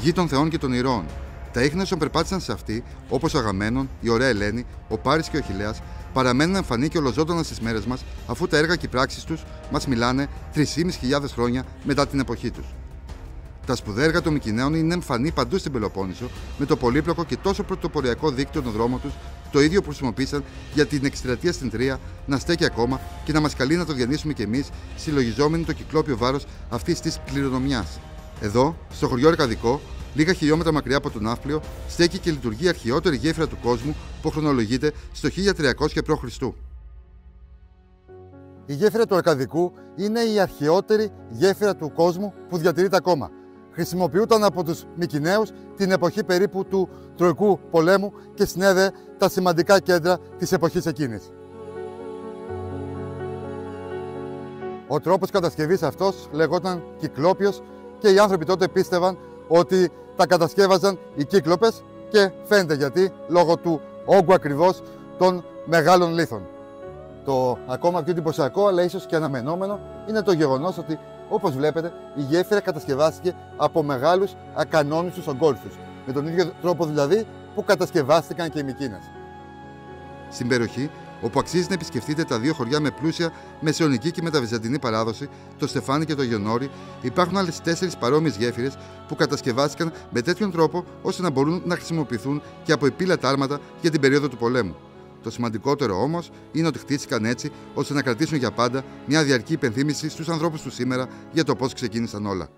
γη των θεών και των ηρώων. Τα ίχνη όσων περπάτησαν σε αυτή, όπως ο Αγαμένον, η ωραία Ελένη, ο Πάρης και ο Χιλέα, παραμένουν εμφανή και ολοζώντανα στις μέρες μας, αφού τα έργα και οι πράξεις τους μας μιλάνε 3.500 χρόνια μετά την εποχή τους. Τα σπουδαία έργα των Μικυναίων είναι εμφανή παντού στην Πελοπόννησο, με το πολύπλοκο και τόσο πρωτοποριακό δίκτυο των δρόμων τους, το ίδιο που χρησιμοποίησαν για την εκστρατεία στην Τρία, να στέκει ακόμα και να μας καλεί να το διανύσουμε κι εμείς, συλλογιζόμενοι το κυκλόπιο βάρος αυτής της κληρονομιάς. Εδώ, στο χωριό Αρκαδικό, λίγα χιλιόμετρα μακριά από τον Ναύπλιο, στέκει και λειτουργεί η αρχαιότερη γέφυρα του κόσμου που χρονολογείται στο 1300 π.Χ. Η γέφυρα του Αρκαδικού είναι η αρχαιότερη γέφυρα του κόσμου που διατηρείται ακόμα. Χρησιμοποιούταν από τους Μικυναίους την εποχή περίπου του Τροϊκού πολέμου και συνέδεε τα σημαντικά κέντρα της εποχής εκείνης. Ο τρόπος κατασκευής αυτός λεγόταν Κυκλόπιος και οι άνθρωποι τότε πίστευαν ότι τα κατασκεύαζαν οι Κύκλοπες και φαίνεται γιατί λόγω του όγκου ακριβώς των μεγάλων λίθων. Το ακόμα πιο εντυπωσιακό, αλλά ίσως και αναμενόμενο, είναι το γεγονός ότι, όπως βλέπετε, η γέφυρα κατασκευάστηκε από μεγάλους ακανόνιστους ογκόλφους. Με τον ίδιο τρόπο δηλαδή που κατασκευάστηκαν και οι Μικίνες. Στην περιοχή, όπου αξίζει να επισκεφτείτε τα δύο χωριά με πλούσια μεσαιωνική και μεταβυζαντινή παράδοση, το Στεφάνι και το Γιονόρι, υπάρχουν άλλες τέσσερις παρόμοιες γέφυρες που κατασκευάστηκαν με τέτοιον τρόπο ώστε να μπορούν να χρησιμοποιηθούν και από επίλατα άρματα για την περίοδο του πολέμου. Το σημαντικότερο όμως είναι ότι χτίστηκαν έτσι ώστε να κρατήσουν για πάντα μια διαρκή υπενθύμηση στους ανθρώπους του σήμερα για το πώς ξεκίνησαν όλα.